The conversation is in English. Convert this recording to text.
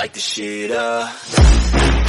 light the shit up.